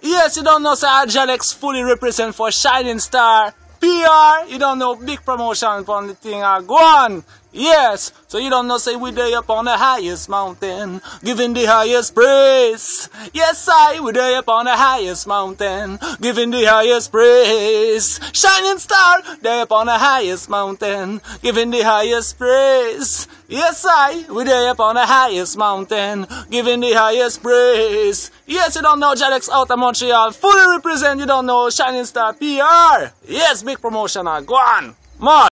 Yes, you don't know, sir, Jah Lex fully represent for Shining Star. PR, you don't know, big promotion on the thing. Uh, go on. Yes, so you don't know, say we day up on the highest mountain, giving the highest praise. Yes, I we day up on the highest mountain, giving the highest praise. Shining star, day up on the highest mountain, giving the highest praise. Yes, I we day up on the highest mountain, giving the highest praise. Yes, you don't know Jah Lex out of Montreal, fully represent. You don't know Shining Star PR. Yes, big promotion. Uh, go on, more.